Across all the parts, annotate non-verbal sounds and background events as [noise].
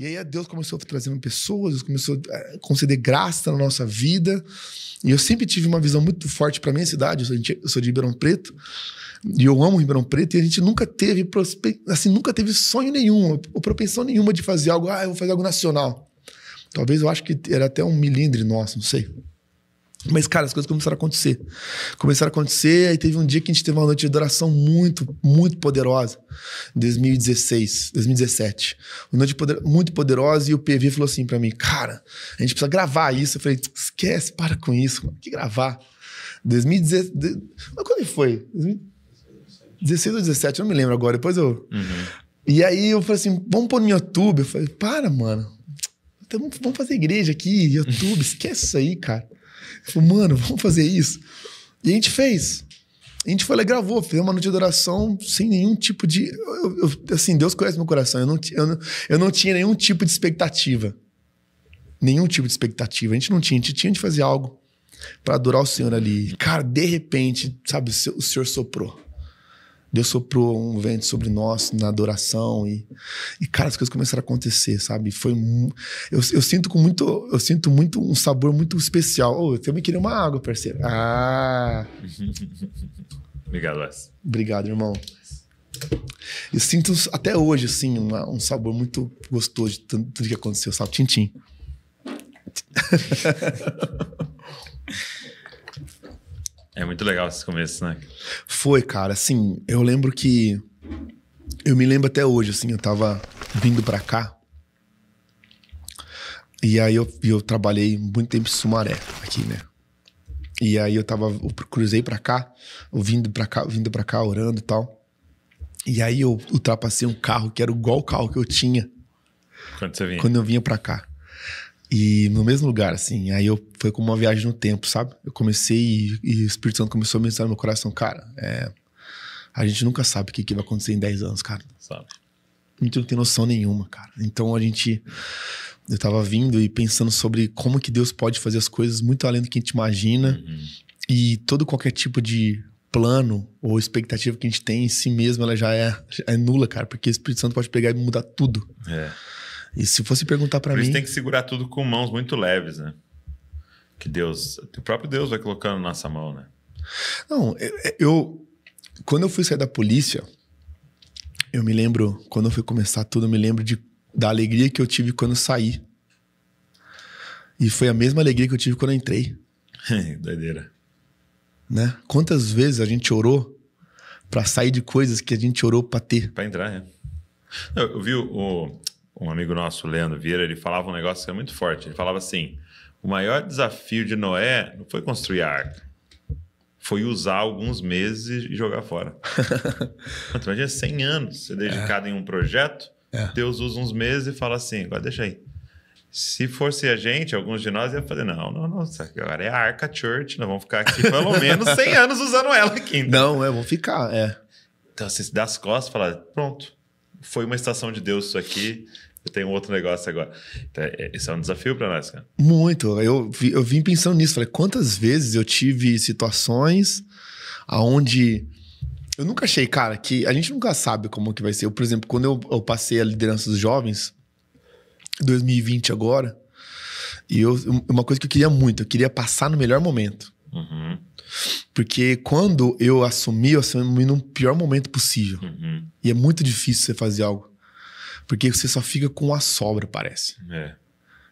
E aí Deus começou a trazer pessoas, Deus começou a conceder graça na nossa vida. E eu sempre tive uma visão muito forte para minha cidade. Eu sou de Ribeirão Preto. E eu amo Ribeirão Preto. E a gente nunca teve, assim, nunca teve sonho nenhum, ou propensão nenhuma de fazer algo. Ah, eu vou fazer algo nacional. Talvez eu acho que era até um milindre nosso, não sei. Mas, cara, as coisas começaram a acontecer. Começaram a acontecer, aí teve um dia que a gente teve uma noite de adoração muito, muito poderosa. Em 2016, 2017. Uma noite poder, muito poderosa e o PV falou assim para mim, cara, a gente precisa gravar isso. Eu falei, esquece, para com isso, mano. que gravar? 2016, quando foi? 2016 ou 17, eu não me lembro agora, depois eu... Uhum. E aí eu falei assim, vamos pôr no YouTube. Eu falei, para, mano. Vamos fazer igreja aqui, YouTube, esquece isso aí, cara. Falei, mano, [laughs] vamos fazer isso. E a gente fez. A gente foi lá e gravou, fez uma noite de adoração sem nenhum tipo de. Eu, eu, assim, Deus conhece meu coração. Eu não, eu, não, eu não tinha nenhum tipo de expectativa. Nenhum tipo de expectativa. A gente não tinha, a gente tinha de fazer algo para adorar o Senhor ali. Cara, de repente, sabe, o Senhor soprou. Deus soprou um vento sobre nós na adoração e, e cara, as coisas começaram a acontecer, sabe? Foi eu, eu sinto com muito, eu sinto muito um sabor muito especial. Oh, eu também queria uma água, parceiro. Ah. [laughs] Obrigado, Wes. Obrigado, irmão. Eu sinto até hoje assim uma, um sabor muito gostoso de tudo, que aconteceu, sabe? Tintim. [laughs] É muito legal esses começos, né? Foi, cara. Assim, eu lembro que. Eu me lembro até hoje, assim, eu tava vindo pra cá. E aí eu, eu trabalhei muito tempo em Sumaré, aqui, né? E aí eu tava. Eu cruzei pra cá, vindo pra cá, vindo pra cá, orando e tal. E aí eu ultrapassei um carro que era igual o carro que eu tinha. Quando você vinha? Quando eu vinha pra cá. E no mesmo lugar, assim. Aí eu foi como uma viagem no tempo, sabe? Eu comecei e, e o Espírito Santo começou a mensar no meu coração, cara. É, a gente nunca sabe o que, que vai acontecer em 10 anos, cara. Sabe. A gente não tem noção nenhuma, cara. Então a gente. Eu tava vindo e pensando sobre como que Deus pode fazer as coisas muito além do que a gente imagina. Uhum. E todo qualquer tipo de plano ou expectativa que a gente tem em si mesmo, ela já é, já é nula, cara. Porque o Espírito Santo pode pegar e mudar tudo. É. E se fosse perguntar para mim. Por tem que segurar tudo com mãos muito leves, né? Que Deus, o próprio Deus vai colocando na nossa mão, né? Não, eu, quando eu fui sair da polícia, eu me lembro, quando eu fui começar tudo, eu me lembro de, da alegria que eu tive quando saí. E foi a mesma alegria que eu tive quando eu entrei. [laughs] Doideira. Né? Quantas vezes a gente orou para sair de coisas que a gente orou para ter? Para entrar, é. Eu, eu vi o, um amigo nosso, Leandro Vieira, ele falava um negócio que é muito forte. Ele falava assim: o maior desafio de Noé não foi construir a arca, foi usar alguns meses e jogar fora. [laughs] Então, imagina 100 anos ser dedicado é. em um projeto, é. Deus usa uns meses e fala assim: agora deixa aí. Se fosse a gente, alguns de nós ia fazer, não, não, não, agora é a Arca Church, nós vamos ficar aqui pelo [laughs] menos 100 anos usando ela aqui. Então. Não, é, vamos ficar, é. Então, você se dá as costas e fala, pronto, foi uma estação de Deus isso aqui, eu tenho outro negócio agora. Então, é, esse é um desafio para nós, cara. Muito. Eu, eu vim pensando nisso. Falei, quantas vezes eu tive situações aonde eu nunca achei, cara, que a gente nunca sabe como que vai ser. Eu, por exemplo, quando eu, eu passei a liderança dos jovens, 2020 agora, e eu, uma coisa que eu queria muito, eu queria passar no melhor momento. Uhum. Porque quando eu assumi, eu assumi no pior momento possível. Uhum. E é muito difícil você fazer algo. Porque você só fica com a sobra, parece. É.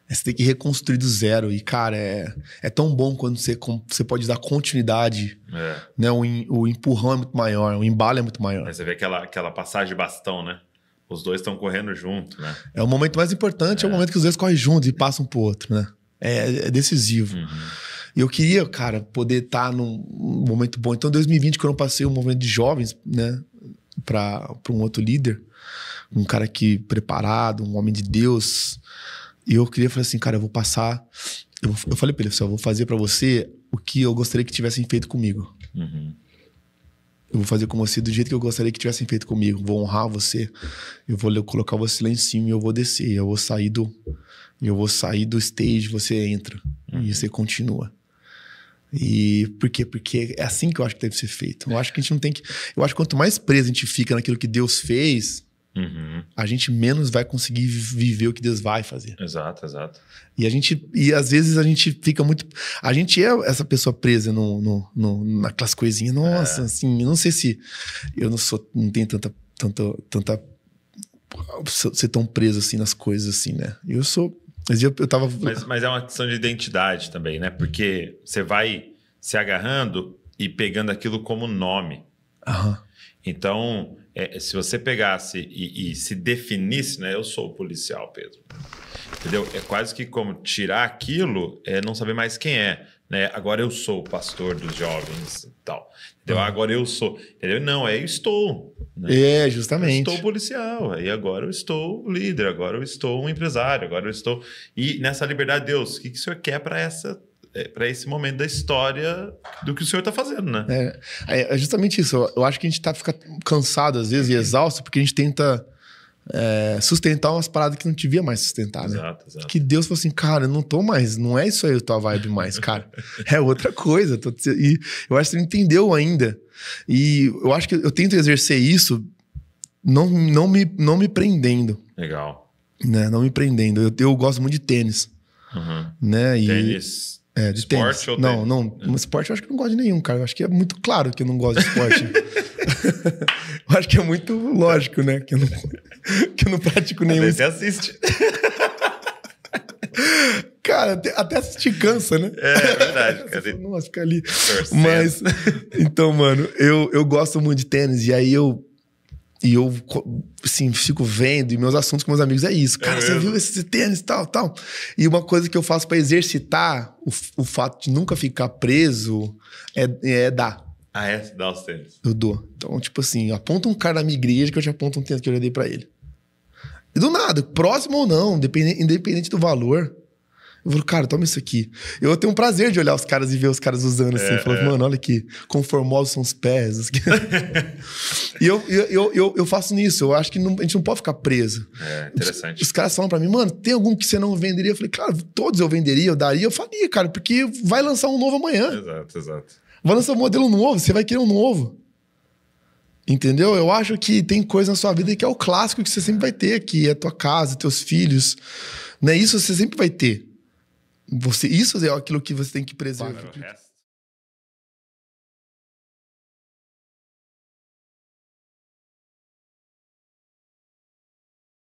Você tem que reconstruir do zero. E, cara, é, é tão bom quando você, você pode dar continuidade. É. Né? O, o empurrão é muito maior, o embalo é muito maior. Aí você vê aquela, aquela passagem de bastão, né? Os dois estão correndo junto, né? É o momento mais importante, é. é, o momento que os dois correm juntos e passam pro outro, né? É, é decisivo. Uhum. E eu queria, cara, poder estar tá num momento bom. Então, em 2020, quando eu passei um momento de jovens, né, para um outro líder, um cara que preparado, um homem de Deus. E eu queria falar assim, cara, eu vou passar. Eu, eu falei pra ele assim, eu vou fazer para você o que eu gostaria que tivessem feito comigo. Uhum. Eu vou fazer com você do jeito que eu gostaria que tivessem feito comigo. Vou honrar você. Eu vou colocar você lá em cima e eu vou descer. Eu vou sair do. Eu vou sair do stage, você entra. Uhum. E você continua. E por quê? Porque é assim que eu acho que deve ser feito. Eu acho que a gente não tem que. Eu acho que quanto mais preso a gente fica naquilo que Deus fez, Uhum. a gente menos vai conseguir viver o que Deus vai fazer. Exato, exato. E a gente. E às vezes a gente fica muito. A gente é essa pessoa presa no, no, no, naquelas coisinhas. Nossa, assim, eu não sei se. Eu não sou. Não tenho tanta. tanta, tanta ser tão preso assim nas coisas, assim, né? Eu sou. Mas eu, eu tava. Mas, mas é uma questão de identidade também, né? Porque você vai se agarrando e pegando aquilo como nome. Aham. Então, é, se você pegasse e, e se definisse, né? Eu sou o policial, Pedro. Entendeu? É quase que como tirar aquilo é não saber mais quem é. Né? Agora eu sou o pastor dos jovens e tal. Entendeu? Ah. Agora eu sou. Entendeu? Não, é eu estou. Né? É, Eu justamente. estou policial, aí agora eu estou líder, agora eu estou um empresário, agora eu estou. E nessa liberdade, Deus, o que, que o senhor quer para essa. Para esse momento da história do que o senhor está fazendo, né? É, é é justamente isso. Eu- Eu acho que a gente tá fica cansado às vezes e exausto porque a gente tenta é, sustentar umas paradas que não devia mais sustentar, né? Exato, exato. Que Deus falou assim, cara, eu não tô mais, não é isso aí a tua vibe mais, cara. [laughs] É outra coisa. tô te- e eu acho que você não entendeu ainda. E eu acho que eu tento exercer isso não, não, me, não me prendendo, Legal. né? Não me prendendo. Eu, eu gosto muito de tênis, Uhum. né? E, Tênis. É, de Esporte tênis. ou não, tênis? não. No esporte eu acho que eu não gosto de nenhum, cara. Eu acho que é muito claro que eu não gosto de esporte. [laughs] [laughs] eu acho que é muito lógico, né? Que eu não, [laughs] que eu não pratico nenhum. Você assiste. [laughs] Cara, até, até assistir cansa, né? É, é verdade, [laughs] cara. Nossa, fica ali. Torcendo. Mas, então, mano, eu, eu gosto muito de tênis. E aí eu. E eu, assim, fico vendo, e meus assuntos com meus amigos é isso. Cara, É você viu esse tênis, tal, tal. E uma coisa que eu faço pra exercitar o, o fato de nunca ficar preso é, é dar. Ah, é? Dá os tênis. Eu dou. Então, tipo assim, aponta um cara na minha igreja que eu te aponto um tênis que eu já dei pra ele. E do nada, próximo ou não, independente, independente do valor. Eu falo, cara, toma isso aqui. Eu tenho um prazer de olhar os caras e ver os caras usando assim. É, Falando, é. mano, olha aqui, conformosos são os pés. [laughs] e eu, eu, eu, eu, faço nisso. Eu acho que não- a gente não pode ficar preso. É, interessante. Os caras falam pra mim, mano, tem algum que você não venderia? Eu falei, claro, todos eu venderia, eu daria. Eu faria, cara, porque vai lançar um novo amanhã. Exato, exato. Vai lançar um modelo novo, você vai querer um novo. Entendeu? Eu acho que tem coisa na sua vida que é o clássico que você sempre vai ter, que é tua casa, teus filhos. Né? Isso você sempre vai ter. Você, isso é aquilo que você tem que preservar. O resto